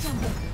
Jump.